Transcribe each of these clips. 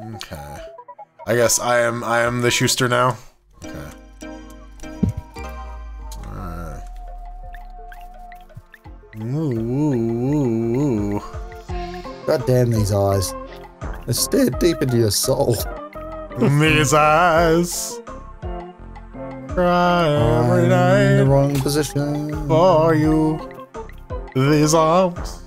Okay. I guess I am I am the Schuster now. Okay. Alright. Ooh. God damn these eyes. They stare deep into your soul. These eyes cry every I'm in the wrong position. for you. These arms.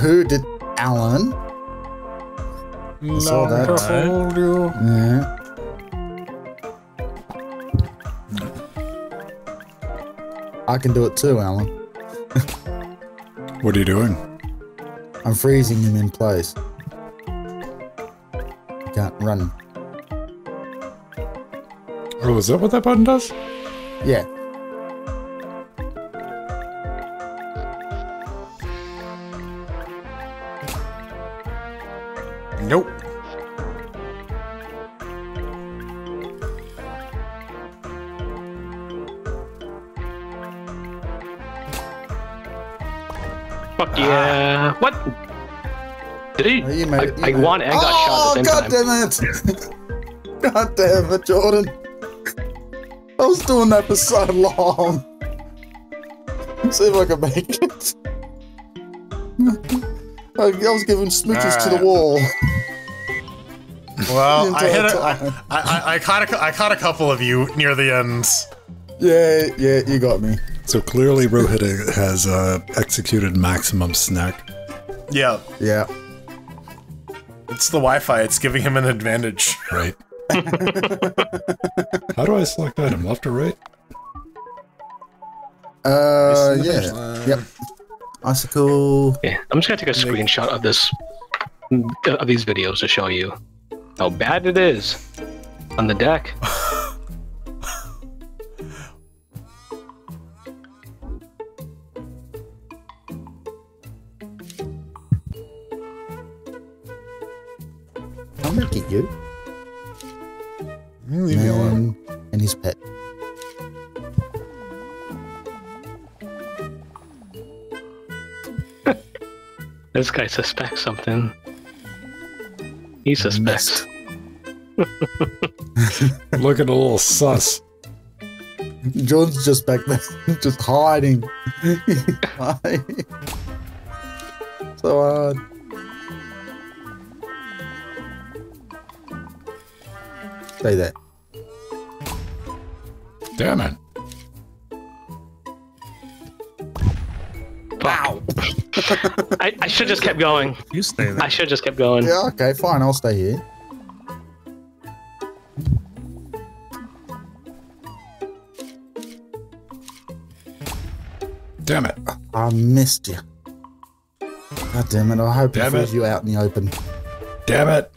Who did Alan? saw that. hold you. Yeah. I can do it too, Alan. What are you doing? I'm freezing him in place. He can't run. Oh, is that what that button does? Yeah. Nope. Fuck ah. yeah. What? Did he? Oh, you made I, I made won and got oh, shot at the oh, God same time. damn it! God damn it, Jordan! I was doing that for so long. Let's see if I can make it. I I was giving smooches to the wall. Well, I hit entire a, I, time. I, I, I caught a, I caught a couple of you near the end. Yeah, yeah, you got me. So clearly Rohit has uh, executed maximum snack. Yeah, Yeah. it's the Wi-Fi. It's giving him an advantage. Right. How do I select item? Left or right? Uh, It's yeah. finish line. Yep. Icicle. Yeah, I'm just gonna take a screenshot of this, of these videos to show you how bad it is on the deck. I'll make it you. Leave me alone. And his pet. This guy suspects something. He suspects. Look at a little sus. Jordan's just back there, just hiding. Hiding. so hard. Say that. Damn it. Wow. I, I should just kept going. You stay there. I should just kept going. Yeah, okay, fine. I'll stay here. Damn it. I missed you. God damn it! I hope Damn he throws it. you out in the open. Damn it.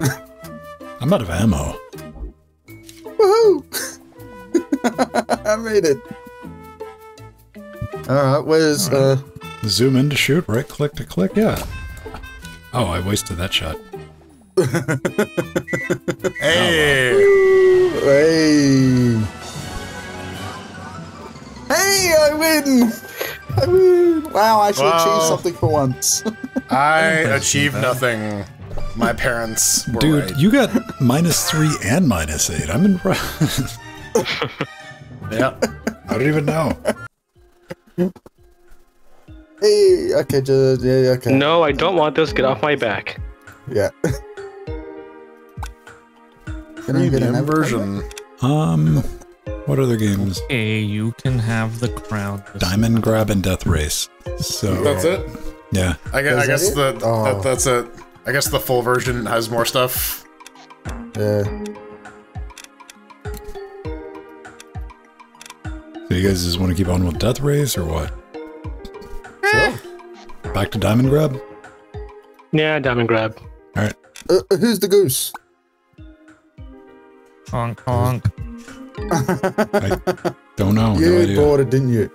I'm out of ammo. Woohoo! I made it. All right, where's uh? Zoom in to shoot, right click to click, yeah. Oh, I wasted that shot. Hey, Hey! Hey! I win! I win! Wow, I actually Wow. achieved something for once. I achieved nothing. My parents were Dude, right. you got minus three and minus eight. I'm impressed. yeah. I don't even know. Hey! Okay, just yeah, okay. No, I don't want this. Get off my back. Yeah. Can I get an Premium version. Um, what other games? Okay, you can have the crown. this Diamond Grab and Death Race. So That's it. yeah, I guess, I guess the Oh. that, that's it. I guess the full version has more stuff. Yeah. so you guys just want to keep on with Death Race or what? Sure. Back to Diamond Grab. Yeah, diamond grab. All right. Uh, uh, who's the goose? Honk honk. I don't know. you no bought it, didn't you?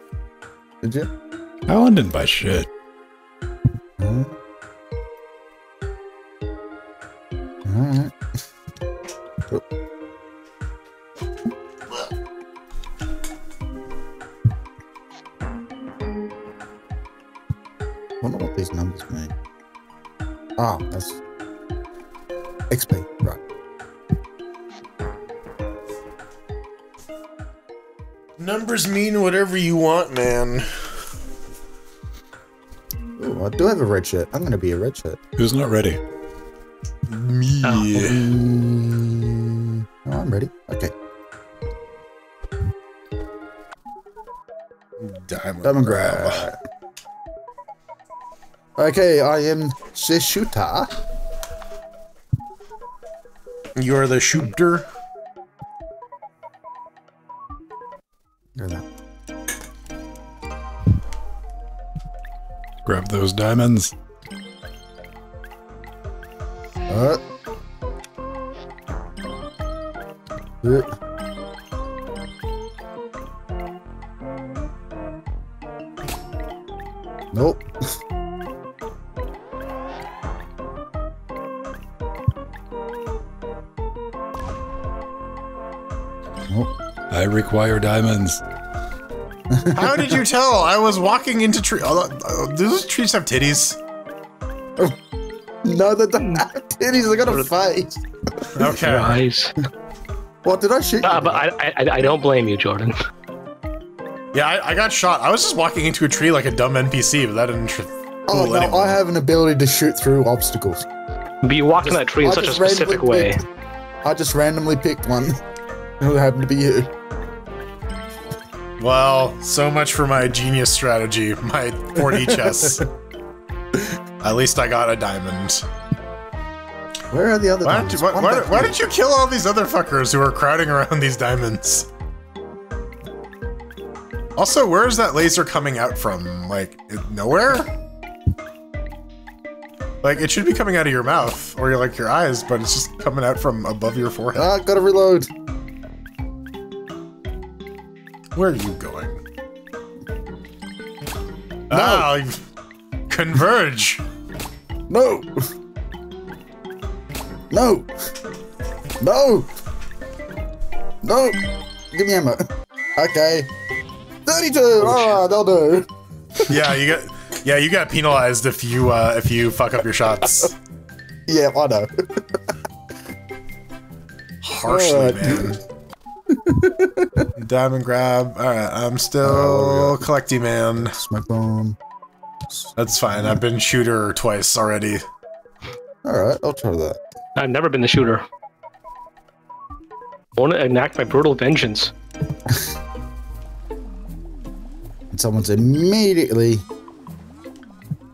Did you? Alan didn't buy shit. Huh? Whatever you want, man. Ooh, I do have a red shirt. I'm gonna be a red shirt. Who's not ready? Me. Mm, oh, I'm ready. Okay. Diamond, Diamond grab. Okay, I am the shooter. You're the shooter. Diamonds. Uh. Uh. Nope. nope. I require diamonds. How did you tell? I was walking into tree. Oh, do those trees have titties? No, they don't have titties. They got a face. Okay. Rise. What did I shoot? Uh, with? but I, I, I don't blame you, Jordan. Yeah, I, I got shot. I was just walking into a tree like a dumb NPC, but that didn't. Tr- oh no, anyone. I have an ability to shoot through obstacles. But you walk in that tree in I such a specific way. picked- I just randomly picked one. Who happened to be you? Well, so much for my genius strategy, my 4D chess. At least I got a diamond. Where are the other Why, diamonds? did you, why, why, why did you kill all these other fuckers who are crowding around these diamonds? Also, where is that laser coming out from? Like, nowhere? Like, it should be coming out of your mouth, or like your eyes, but it's just coming out from above your forehead. Ah, gotta reload. Where are you going? Ah, converge. No! No! No! No! Give me ammo. Okay. 32! Oh, they'll do. Yeah, you got. Yeah, you got penalized if you uh, if you fuck up your shots. Yeah, I know. Harshly, Alright. man. Diamond grab. All right, I'm still Oh, collecting, man. Smoke bomb. That's fine. I've been shooter twice already. Alright, I'll try that. I've never been the shooter. I want to enact my brutal vengeance. And someone's immediately.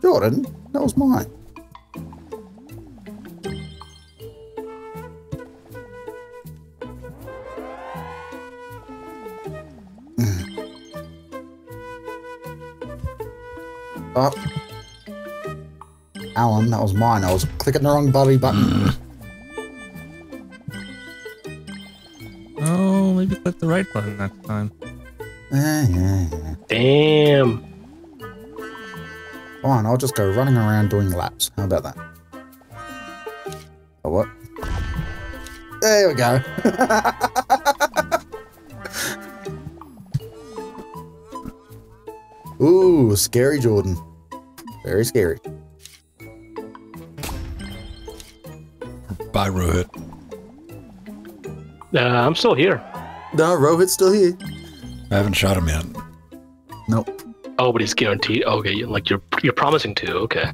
Jordan, that was mine. Oh. Alan, um, that was mine. I was clicking the wrong bloody button. Oh, maybe click the right button next time. Damn. Fine, I'll just go running around doing laps. How about that? Oh, what? There we go. Ooh, scary Jordan. Very scary. Bye, Rohit. Uh, I'm still here. No, Rohit's still here. I haven't shot him yet. Nope. Oh, but he's guaranteed. Okay, like you're you're promising to. Okay.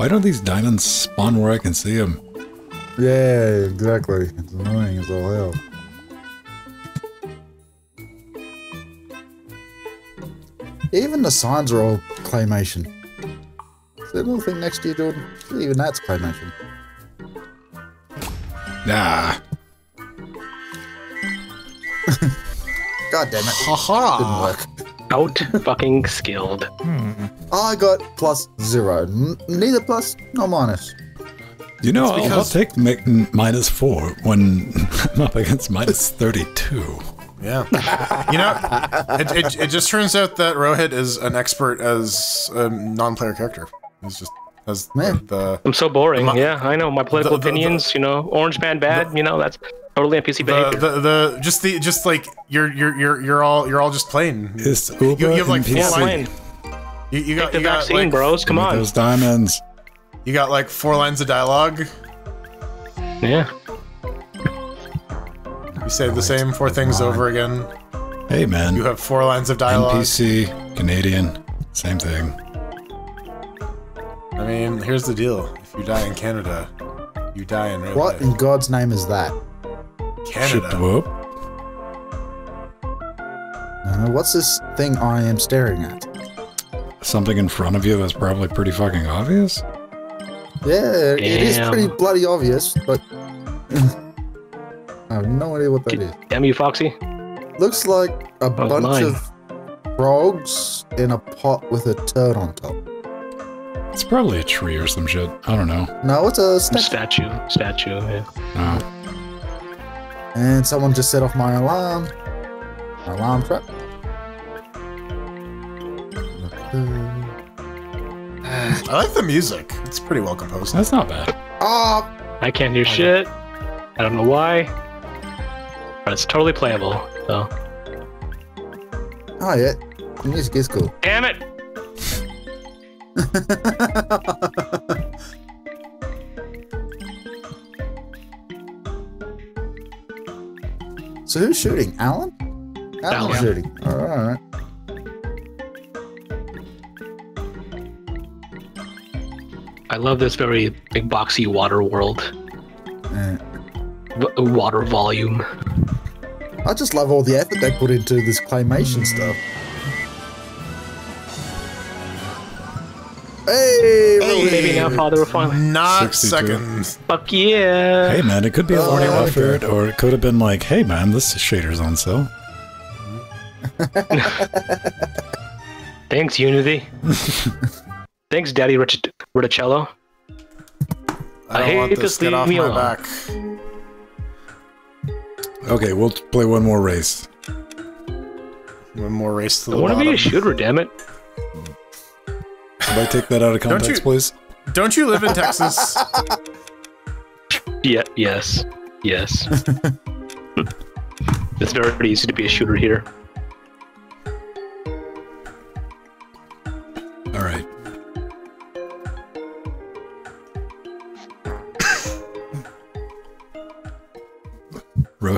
Why don't these diamonds spawn where I can see them? Yeah, exactly. It's annoying as all hell. Even the signs are all claymation. Is that little thing next to you, Jordan? Even that's claymation. Nah. God damn it. Haha. Didn't work. Out fucking skilled. Hmm. I got plus zero. N- neither plus nor minus. You know, I'll, I'll take mi- n- minus four when I'm up against minus 32. Yeah. You know, it, it, it just turns out that Rohit is an expert as a non-player character. He's just As Man. the I'm so boring. The yeah, I know my political the- the- opinions. you know, Orange Man bad. you know, that's totally NPC the, behavior. the the just the just like you're you're you're you're all you're all just playing. Is You, Uber you have like NPC? four yeah, lines. Fine. You, you got The you got vaccine, like bros. Come on. Those diamonds. you got like four lines of dialogue. Yeah. You say the same four things over again. Hey, man. You have four lines of dialogue. NPC, Canadian, same thing. I mean, here's the deal: if you die in Canada, you die in real What life. in God's name is that? Canada. whoop. Uh, what's this thing I am staring at? Something in front of you that's probably pretty fucking obvious. Yeah, it is pretty bloody obvious, but I have no idea what that is. Damn you, Foxy. Looks like a was bunch mine. of frogs in a pot with a turd on top. It's probably a tree or some shit. I don't know. No, it's a statue. Statue. Statue. Yeah. No. And someone just set off my alarm. My alarm trap. I like the music. It's pretty well composed. That's not bad. Ah! I can't hear shit. I don't know why. But it's totally playable. So. Oh, yeah. The music is cool. Damn it! so who's shooting? Alan? Alan's Alan. shooting. Alright. I love this very big boxy water world. Uh, W- water volume. I just love all the effort they put into this claymation stuff. Hey, Rowan. Maybe now, Father, we're finally. Not 62. seconds. Fuck yeah! Hey, man, it could be a Oh, learning effort, or it could have been like, hey, man, this shader's on sale. Thanks, Unity. Thanks, Daddy Rich- Riccitiello. I I hate this. this, Get leave off me my alone. back. Okay, we'll play one more race. One more race to the I the want to be a shooter, damn it. Somebody take that out of Don't context, you- please. Don't you live in Texas? Yeah, yes. Yes. it's very easy to be a shooter here.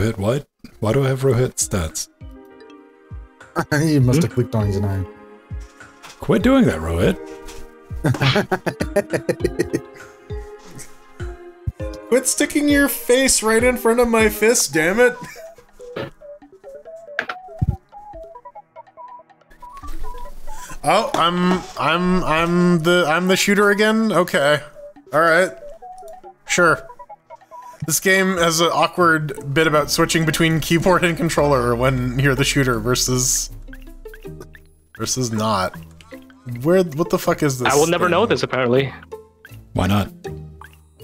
Rohit, what? Why do I have Rohit stats? you must have hmm? clicked on his name. Quit doing that, Rohit. Quit sticking your face right in front of my fist, damn it. Oh, I'm I'm I'm the I'm the shooter again? Okay. Alright. Sure. This game has an awkward bit about switching between keyboard and controller when you're the shooter versus versus not. Where what the fuck is this? I will never thing? know this, apparently. Why not?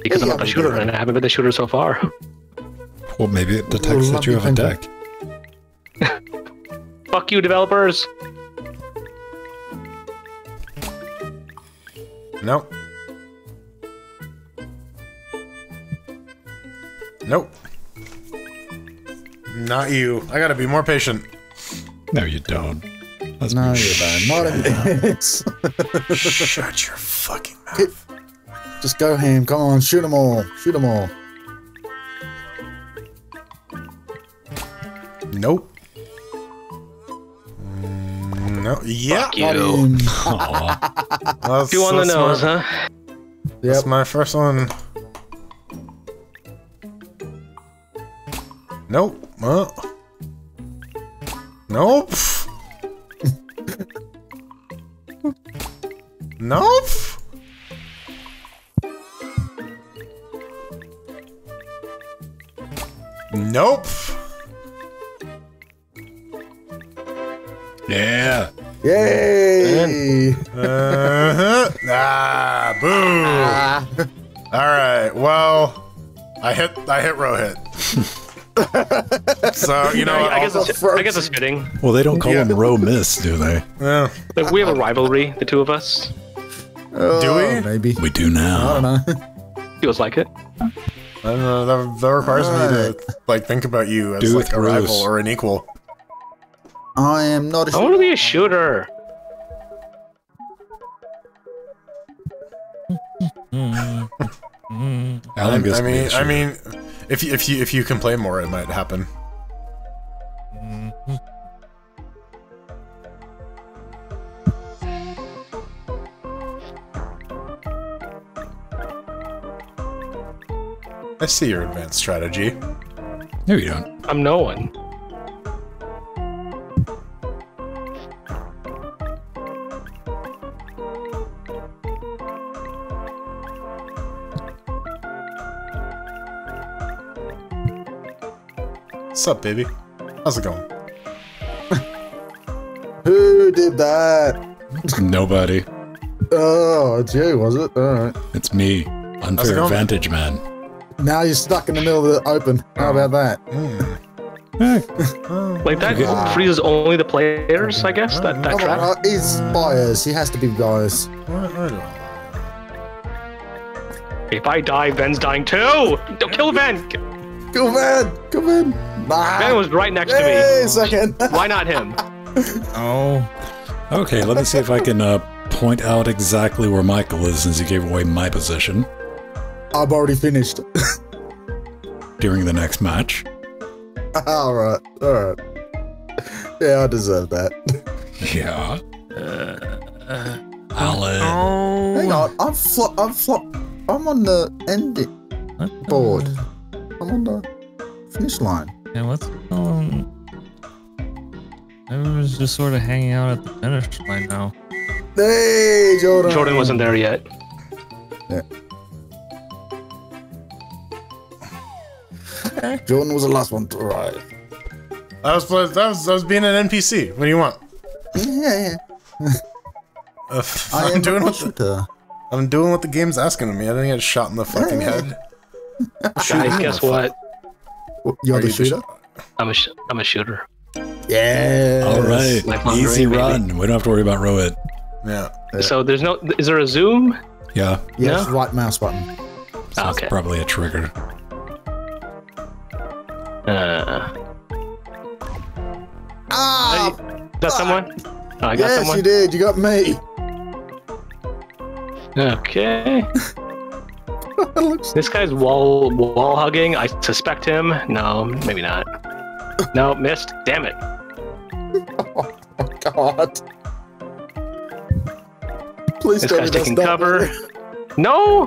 Because I'm not the shooter, and I haven't been the shooter so far. Well, maybe it detects that you have a deck. Fuck you, developers! Nope. Nope. Not you. I gotta be more patient. No, you don't. That's No, you don't. Not in this. Shut your fucking mouth. Just go ham. Come on, shoot them all. Shoot them all. Nope. Mm, No. Yeah. Fuck you. him. Aw. That's, Two on the nose, my, huh? That's Yep. my first one. Nope. Well. Nope. nope. Nope. yeah. Yay! Uh-huh. Ah, boo. Ah. All right. Well, I hit. I hit Rohit. so you know, I, I guess it's, I guess it's fitting. Well, they don't call Yeah. them row miss, do they? yeah. Like, we have a rivalry, the two of us. Do we? Oh, maybe. We do now. I don't know. Feels like it. I don't know. That, that requires me to like think about you as Do like a Bruce. rival or an equal. I am not a I want to be a shooter. Alan I, gets I mean, I mean, if you, if you if you can play more, it might happen. I see your advanced strategy. no, you don't. I'm no one. Up, baby? How's it going? Who did that? Nobody. Oh, it's you, was it? Alright. It's me. How's it Unfair going? advantage man. Now you're stuck in the middle of the open. How about that? Like that freezes only the players, I guess. That that Come on, trap. uh, he's biased. He has to be biased. What- what do I- If I die, Ben's dying too. Don't kill Ben. Come in! Come in! Nah! Ben was right next to Hey, me. second! Why not him? Oh, Okay, let me see if I can uh, point out exactly where Michael is since he gave away my position I've already finished. during the next match. alright, alright. Yeah, I deserve that. Yeah. Uh, Alan. Hang on, I'm flo- I'm flo- I'm on the ending what? board. I'm on the finish line. Yeah, what's going? Everyone's just sort of hanging out at the finish line now. Hey, Jordan! Jordan wasn't there yet. Jordan was the last one to arrive. That was that was that was being an NPC. What do you want? Yeah, yeah. Uh, I I'm doing what the. I'm doing what the game's asking of me. I didn't get shot in the fucking head. Guys, guess what? You're Are the you shooter? I'm a sh- I'm a shooter. Yeah. All right. Lifelong Easy dream, baby. run. We don't have to worry about Rohit. Yeah. So there's no. Is there a zoom? Yeah. Yes, No? right mouse button. So Okay. It's probably a trigger. Uh, Ah! is that someone? Oh, I got yes, someone. you did. You got me. Okay. Looks- This guy's wall wall hugging. I suspect him. No, maybe not. No, missed. Damn it. oh, God. Please This guy's taking cover. No!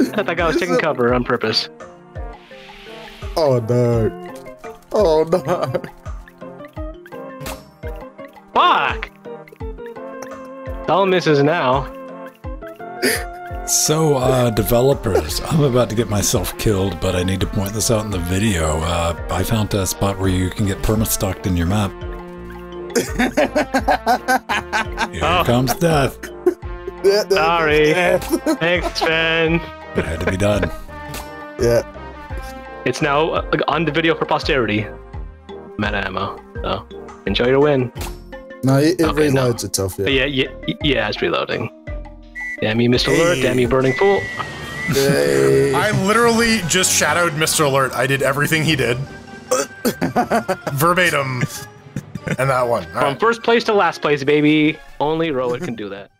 I thought that guy was taking cover on purpose. Oh no. Oh no. Fuck! All misses now. So, uh, developers, I'm about to get myself killed, but I need to point this out in the video. Uh, I found a spot where you can get perma-stucked in your map. Here Oh. Yeah, comes death. Sorry. Yeah. Thanks, Ben. It had to be done. yeah. It's now uh, on the video for posterity. Meta ammo. So enjoy your win. No, it, it Okay, no. reloads itself. Yeah. Yeah, yeah, yeah, it's reloading. Damn you, Mr. Alert. Damn you, Burning Fool. Hey. I literally just shadowed Mr. Alert. I did everything he did. Verbatim. And that one. All From right. first place to last place, baby. Only Rowan can do that.